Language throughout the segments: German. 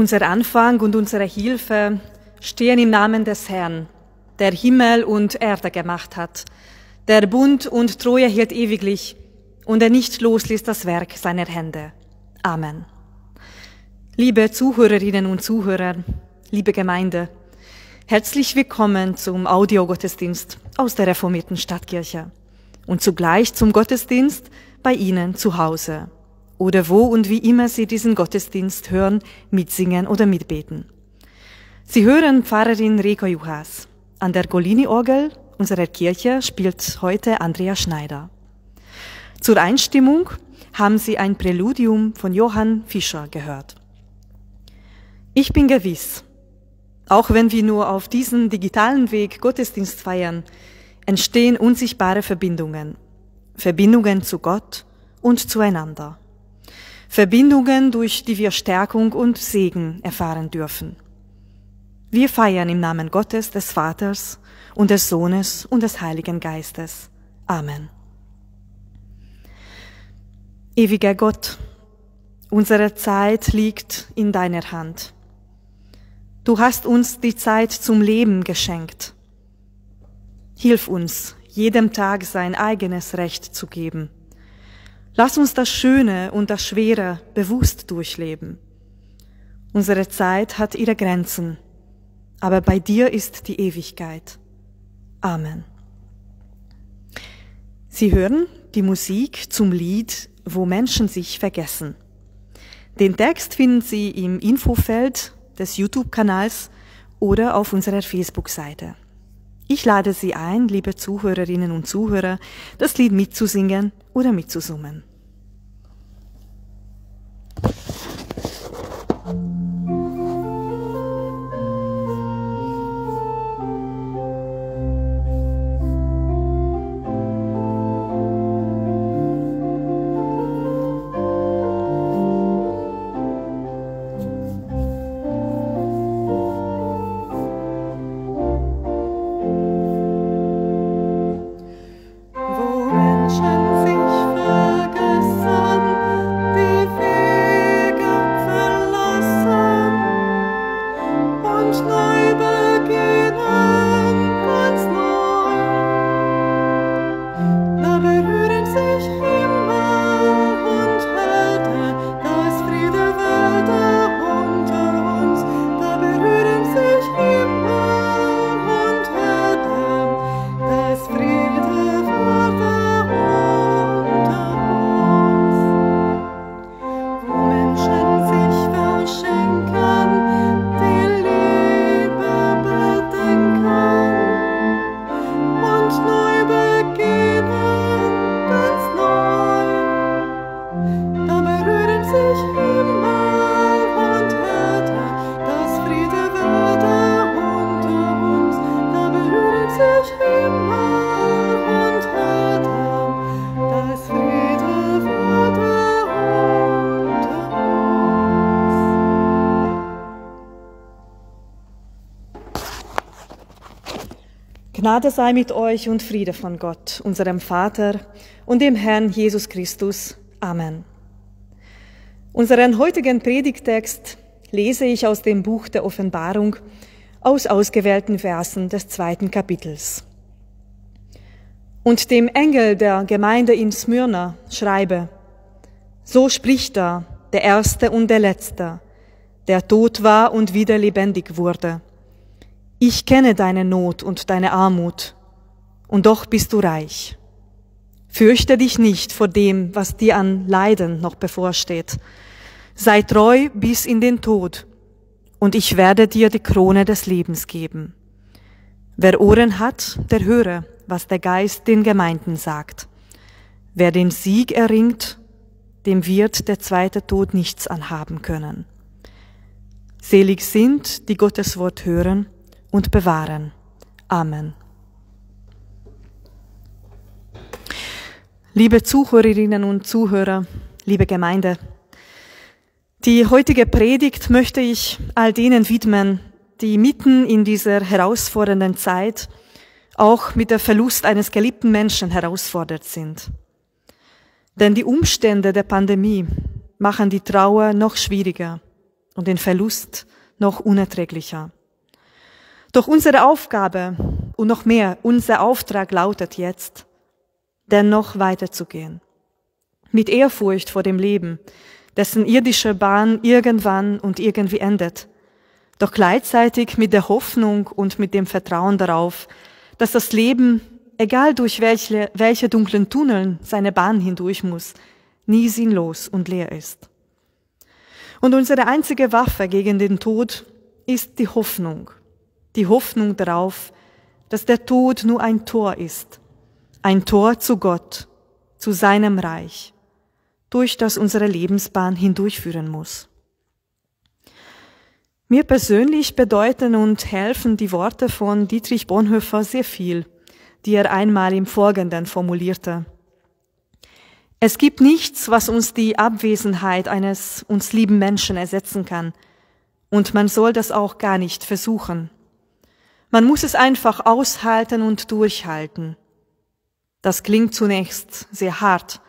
Unser Anfang und unsere Hilfe stehen im Namen des Herrn, der Himmel und Erde gemacht hat, der Bund und Treue hielt ewiglich und er nicht losließ das Werk seiner Hände. Amen. Liebe Zuhörerinnen und Zuhörer, liebe Gemeinde, herzlich willkommen zum Audiogottesdienst aus der reformierten Stadtkirche und zugleich zum Gottesdienst bei Ihnen zu Hause oder wo und wie immer Sie diesen Gottesdienst hören, mitsingen oder mitbeten. Sie hören Pfarrerin Rico Juhas. An der Golini-Orgel unserer Kirche spielt heute Andrea Schneider. Zur Einstimmung haben Sie ein Präludium von Johann Fischer gehört. Ich bin gewiss, auch wenn wir nur auf diesem digitalen Weg Gottesdienst feiern, entstehen unsichtbare Verbindungen. Verbindungen zu Gott und zueinander. Verbindungen, durch die wir Stärkung und Segen erfahren dürfen. Wir feiern im Namen Gottes, des Vaters und des Sohnes und des Heiligen Geistes. Amen. Ewiger Gott, unsere Zeit liegt in deiner Hand. Du hast uns die Zeit zum Leben geschenkt. Hilf uns, jedem Tag sein eigenes Recht zu geben Lass uns das Schöne und das Schwere bewusst durchleben. Unsere Zeit hat ihre Grenzen, aber bei dir ist die Ewigkeit. Amen. Sie hören die Musik zum Lied Wo Menschen sich vergessen. Den Text finden Sie im Infofeld des YouTube-Kanals oder auf unserer Facebook-Seite. Ich lade Sie ein, liebe Zuhörerinnen und Zuhörer, das Lied mitzusingen oder mitzusummen. Gnade sei mit euch und Friede von Gott, unserem Vater und dem Herrn Jesus Christus. Amen. Unseren heutigen Predigtext lese ich aus dem Buch der Offenbarung aus ausgewählten Versen des zweiten Kapitels. Und dem Engel der Gemeinde in Smyrna schreibe, so spricht er, der Erste und der Letzte, der tot war und wieder lebendig wurde. Ich kenne deine Not und deine Armut, und doch bist du reich. Fürchte dich nicht vor dem, was dir an Leiden noch bevorsteht. Sei treu bis in den Tod, und ich werde dir die Krone des Lebens geben. Wer Ohren hat, der höre, was der Geist den Gemeinden sagt. Wer den Sieg erringt, dem wird der zweite Tod nichts anhaben können. Selig sind, die Gottes Wort hören und bewahren. Amen. Liebe Zuhörerinnen und Zuhörer, liebe Gemeinde, die heutige Predigt möchte ich all denen widmen, die mitten in dieser herausfordernden Zeit auch mit der Verlust eines geliebten Menschen herausfordert sind. Denn die Umstände der Pandemie machen die Trauer noch schwieriger und den Verlust noch unerträglicher. Doch unsere Aufgabe und noch mehr, unser Auftrag lautet jetzt, dennoch weiterzugehen. Mit Ehrfurcht vor dem Leben, dessen irdische Bahn irgendwann und irgendwie endet, doch gleichzeitig mit der Hoffnung und mit dem Vertrauen darauf, dass das Leben, egal durch welche, welche dunklen Tunneln seine Bahn hindurch muss, nie sinnlos und leer ist. Und unsere einzige Waffe gegen den Tod ist die Hoffnung. Die Hoffnung darauf, dass der Tod nur ein Tor ist. Ein Tor zu Gott, zu seinem Reich, durch das unsere Lebensbahn hindurchführen muss. Mir persönlich bedeuten und helfen die Worte von Dietrich Bonhoeffer sehr viel, die er einmal im Folgenden formulierte. Es gibt nichts, was uns die Abwesenheit eines uns lieben Menschen ersetzen kann. Und man soll das auch gar nicht versuchen. Man muss es einfach aushalten und durchhalten. Das klingt zunächst sehr hart,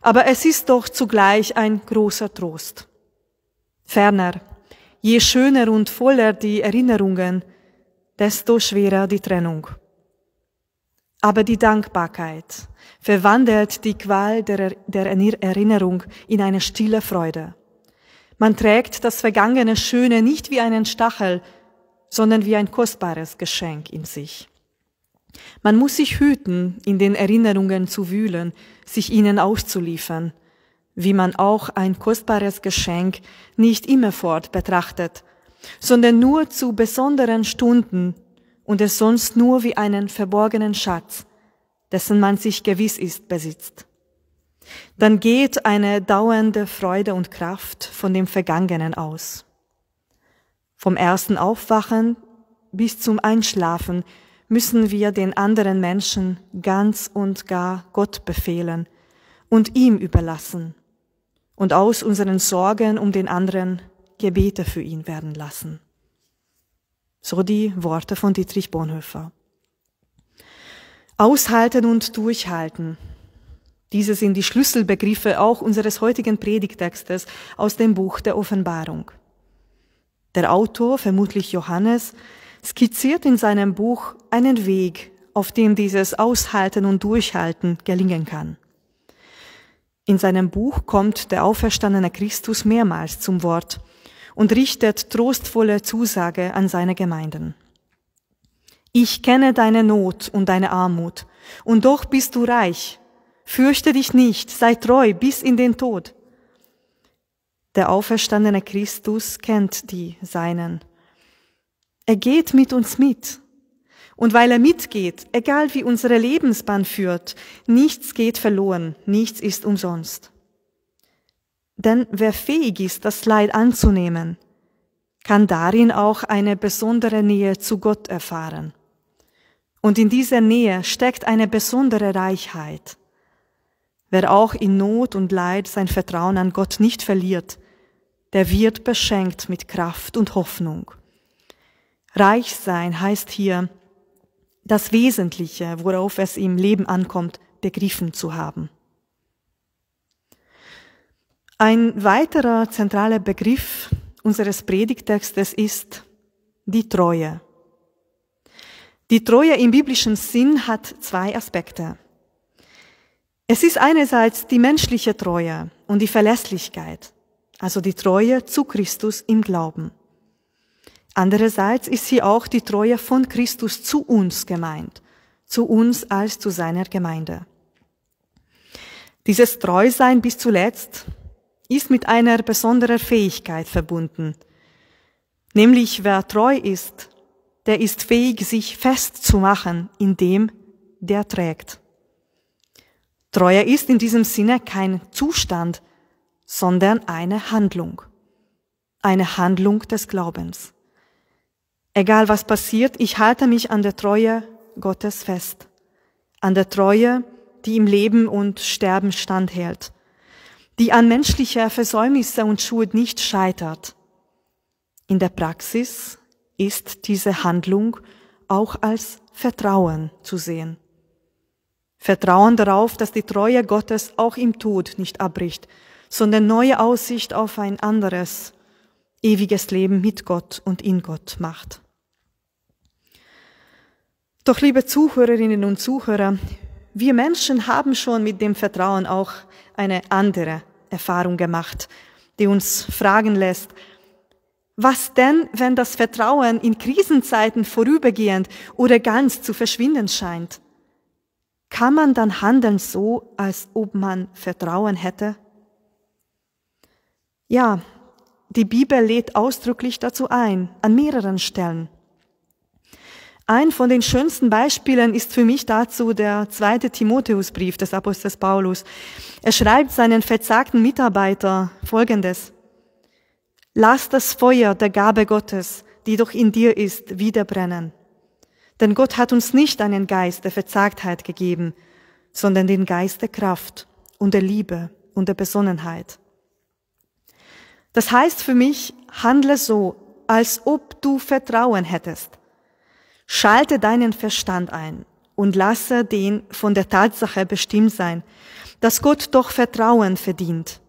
aber es ist doch zugleich ein großer Trost. Ferner, je schöner und voller die Erinnerungen, desto schwerer die Trennung. Aber die Dankbarkeit verwandelt die Qual der, Erinnerung in eine stille Freude. Man trägt das vergangene Schöne nicht wie einen Stachel, sondern wie ein kostbares Geschenk in sich. Man muss sich hüten, in den Erinnerungen zu wühlen, sich ihnen auszuliefern, wie man auch ein kostbares Geschenk nicht immerfort betrachtet, sondern nur zu besonderen Stunden und es sonst nur wie einen verborgenen Schatz, dessen man sich gewiss ist, besitzt. Dann geht eine dauernde Freude und Kraft von dem Vergangenen aus. Vom ersten Aufwachen bis zum Einschlafen müssen wir den anderen Menschen ganz und gar Gott befehlen und ihm überlassen und aus unseren Sorgen um den anderen Gebete für ihn werden lassen. So die Worte von Dietrich Bonhoeffer. Aushalten und durchhalten. Diese sind die Schlüsselbegriffe auch unseres heutigen Predigtextes aus dem Buch der Offenbarung. Der Autor, vermutlich Johannes, skizziert in seinem Buch einen Weg, auf dem dieses Aushalten und Durchhalten gelingen kann. In seinem Buch kommt der auferstandene Christus mehrmals zum Wort und richtet trostvolle Zusage an seine Gemeinden. Ich kenne deine Not und deine Armut, und doch bist du reich. Fürchte dich nicht, sei treu bis in den Tod. Der auferstandene Christus kennt die Seinen. Er geht mit uns mit. Und weil er mitgeht, egal wie unsere Lebensbahn führt, nichts geht verloren, nichts ist umsonst. Denn wer fähig ist, das Leid anzunehmen, kann darin auch eine besondere Nähe zu Gott erfahren. Und in dieser Nähe steckt eine besondere Reichheit. Wer auch in Not und Leid sein Vertrauen an Gott nicht verliert, der wird beschenkt mit Kraft und Hoffnung. Reich sein heißt hier, das Wesentliche, worauf es im Leben ankommt, begriffen zu haben. Ein weiterer zentraler Begriff unseres Predigtextes ist die Treue. Die Treue im biblischen Sinn hat zwei Aspekte. Es ist einerseits die menschliche Treue und die Verlässlichkeit, also die Treue zu Christus im Glauben. Andererseits ist hier auch die Treue von Christus zu uns gemeint, zu uns als zu seiner Gemeinde. Dieses Treusein bis zuletzt ist mit einer besonderen Fähigkeit verbunden. Nämlich wer treu ist, der ist fähig, sich festzumachen in dem, der trägt. Treue ist in diesem Sinne kein Zustand, sondern eine Handlung. Eine Handlung des Glaubens. Egal was passiert, ich halte mich an der Treue Gottes fest. An der Treue, die im Leben und Sterben standhält die an menschlicher Versäumnisse und Schuld nicht scheitert. In der Praxis ist diese Handlung auch als Vertrauen zu sehen. Vertrauen darauf, dass die Treue Gottes auch im Tod nicht abbricht, sondern neue Aussicht auf ein anderes, ewiges Leben mit Gott und in Gott macht. Doch liebe Zuhörerinnen und Zuhörer, wir Menschen haben schon mit dem Vertrauen auch eine andere Erfahrung gemacht, die uns fragen lässt, was denn, wenn das Vertrauen in Krisenzeiten vorübergehend oder ganz zu verschwinden scheint? Kann man dann handeln so, als ob man Vertrauen hätte? Ja, die Bibel lädt ausdrücklich dazu ein, an mehreren Stellen. Ein von den schönsten Beispielen ist für mich dazu der zweite Timotheusbrief des Apostels Paulus. Er schreibt seinen verzagten Mitarbeiter Folgendes. Lass das Feuer der Gabe Gottes, die doch in dir ist, wieder brennen. Denn Gott hat uns nicht einen Geist der Verzagtheit gegeben, sondern den Geist der Kraft und der Liebe und der Besonnenheit. Das heißt für mich, handle so, als ob du Vertrauen hättest. Schalte deinen Verstand ein und lasse den von der Tatsache bestimmt sein, dass Gott doch Vertrauen verdient.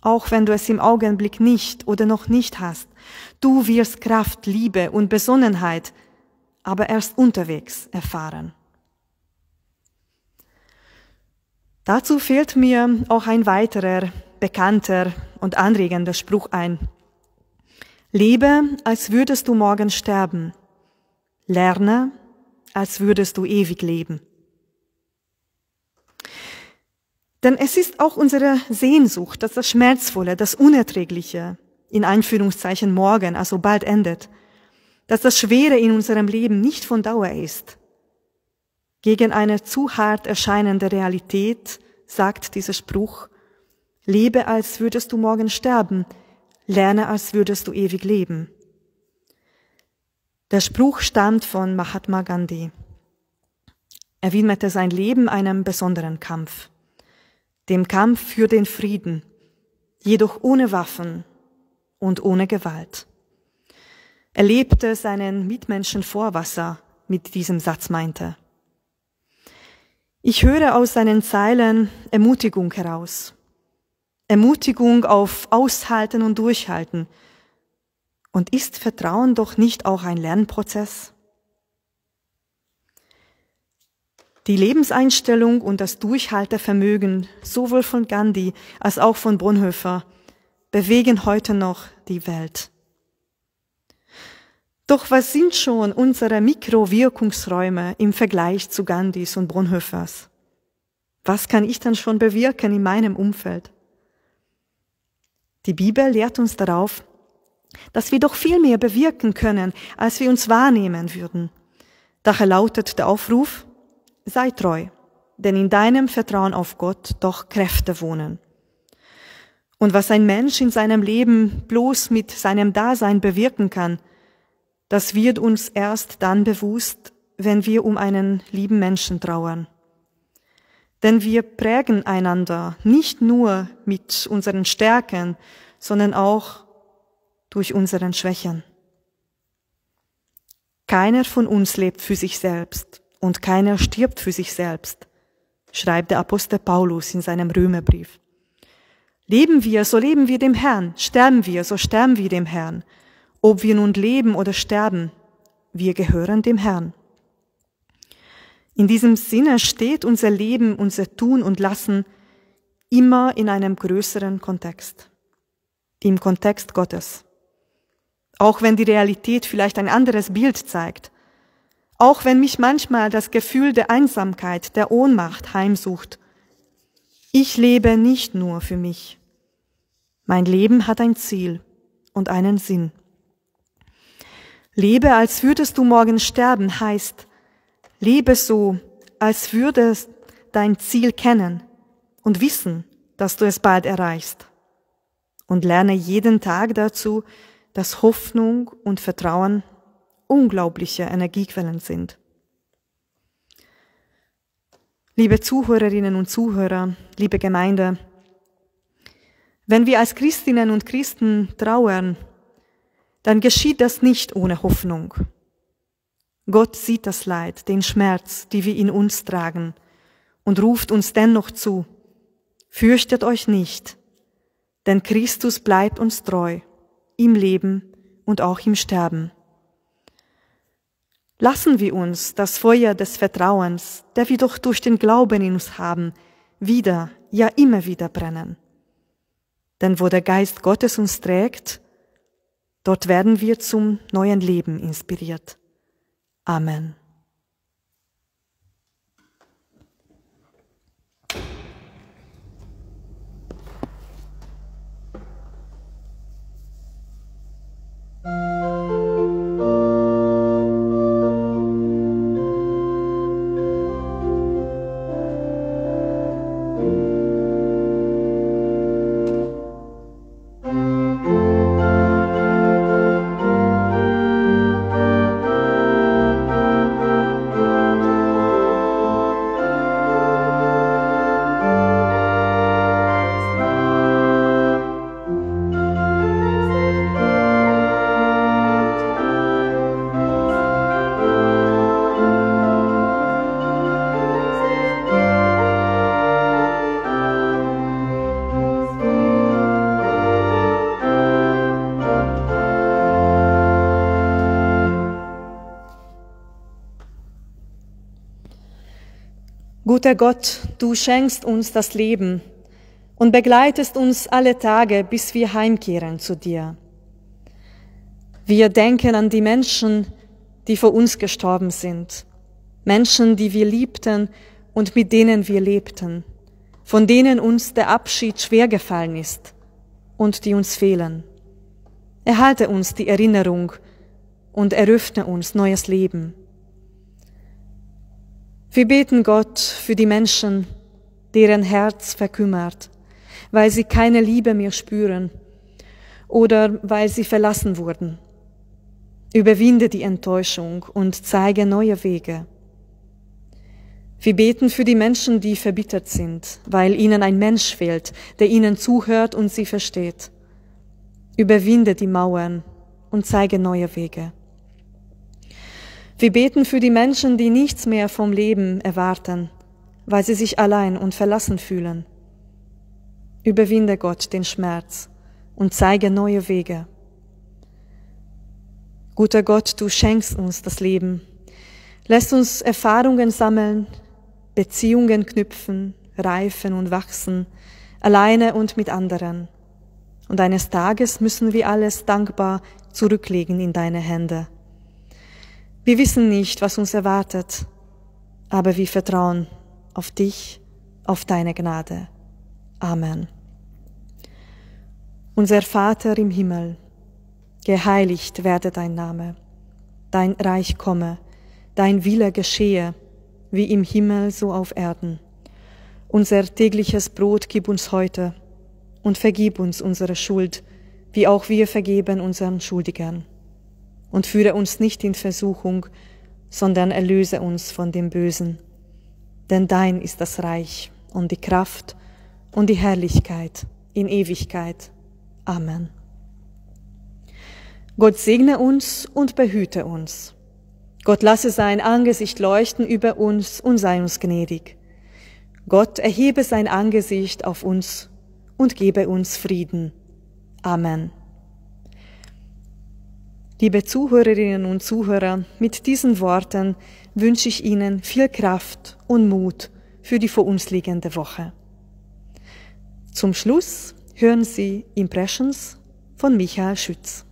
Auch wenn du es im Augenblick nicht oder noch nicht hast. Du wirst Kraft, Liebe und Besonnenheit, aber erst unterwegs erfahren. Dazu fehlt mir auch ein weiterer bekannter und anregender Spruch ein. Lebe, als würdest du morgen sterben. Lerne, als würdest du ewig leben. Denn es ist auch unsere Sehnsucht, dass das Schmerzvolle, das Unerträgliche, in Einführungszeichen morgen, also bald endet, dass das Schwere in unserem Leben nicht von Dauer ist. Gegen eine zu hart erscheinende Realität sagt dieser Spruch, Lebe, als würdest du morgen sterben, lerne, als würdest du ewig leben. Der Spruch stammt von Mahatma Gandhi. Er widmete sein Leben einem besonderen Kampf, dem Kampf für den Frieden, jedoch ohne Waffen und ohne Gewalt. Er lebte seinen Mitmenschen vor, was er mit diesem Satz meinte. Ich höre aus seinen Zeilen Ermutigung heraus. Ermutigung auf Aushalten und Durchhalten. Und ist Vertrauen doch nicht auch ein Lernprozess? Die Lebenseinstellung und das Durchhaltevermögen sowohl von Gandhi als auch von Bonhoeffer bewegen heute noch die Welt. Doch was sind schon unsere Mikrowirkungsräume im Vergleich zu Gandhis und Bonhoeffers? Was kann ich dann schon bewirken in meinem Umfeld? Die Bibel lehrt uns darauf, dass wir doch viel mehr bewirken können, als wir uns wahrnehmen würden. Daher lautet der Aufruf, sei treu, denn in deinem Vertrauen auf Gott doch Kräfte wohnen. Und was ein Mensch in seinem Leben bloß mit seinem Dasein bewirken kann, das wird uns erst dann bewusst, wenn wir um einen lieben Menschen trauern. Denn wir prägen einander nicht nur mit unseren Stärken, sondern auch durch unseren Schwächen. Keiner von uns lebt für sich selbst und keiner stirbt für sich selbst, schreibt der Apostel Paulus in seinem Römerbrief. Leben wir, so leben wir dem Herrn, sterben wir, so sterben wir dem Herrn. Ob wir nun leben oder sterben, wir gehören dem Herrn. In diesem Sinne steht unser Leben, unser Tun und Lassen immer in einem größeren Kontext, im Kontext Gottes. Auch wenn die Realität vielleicht ein anderes Bild zeigt, auch wenn mich manchmal das Gefühl der Einsamkeit, der Ohnmacht heimsucht, ich lebe nicht nur für mich. Mein Leben hat ein Ziel und einen Sinn. Lebe, als würdest du morgen sterben, heißt, Lebe so, als würdest dein Ziel kennen und wissen, dass du es bald erreichst. Und lerne jeden Tag dazu, dass Hoffnung und Vertrauen unglaubliche Energiequellen sind. Liebe Zuhörerinnen und Zuhörer, liebe Gemeinde, wenn wir als Christinnen und Christen trauern, dann geschieht das nicht ohne Hoffnung. Gott sieht das Leid, den Schmerz, die wir in uns tragen, und ruft uns dennoch zu, fürchtet euch nicht, denn Christus bleibt uns treu im Leben und auch im Sterben. Lassen wir uns das Feuer des Vertrauens, der wir doch durch den Glauben in uns haben, wieder, ja immer wieder brennen. Denn wo der Geist Gottes uns trägt, dort werden wir zum neuen Leben inspiriert. Amen. Guter Gott, du schenkst uns das Leben und begleitest uns alle Tage, bis wir heimkehren zu dir. Wir denken an die Menschen, die vor uns gestorben sind, Menschen, die wir liebten und mit denen wir lebten, von denen uns der Abschied schwer gefallen ist und die uns fehlen. Erhalte uns die Erinnerung und eröffne uns neues Leben. Wir beten Gott für die Menschen, deren Herz verkümmert, weil sie keine Liebe mehr spüren oder weil sie verlassen wurden. Überwinde die Enttäuschung und zeige neue Wege. Wir beten für die Menschen, die verbittert sind, weil ihnen ein Mensch fehlt, der ihnen zuhört und sie versteht. Überwinde die Mauern und zeige neue Wege. Wir beten für die Menschen, die nichts mehr vom Leben erwarten, weil sie sich allein und verlassen fühlen. Überwinde Gott den Schmerz und zeige neue Wege. Guter Gott, du schenkst uns das Leben. Lässt uns Erfahrungen sammeln, Beziehungen knüpfen, reifen und wachsen, alleine und mit anderen. Und eines Tages müssen wir alles dankbar zurücklegen in deine Hände. Wir wissen nicht, was uns erwartet, aber wir vertrauen auf dich, auf deine Gnade. Amen. Unser Vater im Himmel, geheiligt werde dein Name, dein Reich komme, dein Wille geschehe, wie im Himmel so auf Erden. Unser tägliches Brot gib uns heute und vergib uns unsere Schuld, wie auch wir vergeben unseren Schuldigern und führe uns nicht in Versuchung, sondern erlöse uns von dem Bösen. Denn dein ist das Reich und die Kraft und die Herrlichkeit in Ewigkeit. Amen. Gott segne uns und behüte uns. Gott lasse sein Angesicht leuchten über uns und sei uns gnädig. Gott erhebe sein Angesicht auf uns und gebe uns Frieden. Amen. Liebe Zuhörerinnen und Zuhörer, mit diesen Worten wünsche ich Ihnen viel Kraft und Mut für die vor uns liegende Woche. Zum Schluss hören Sie Impressions von Michael Schütz.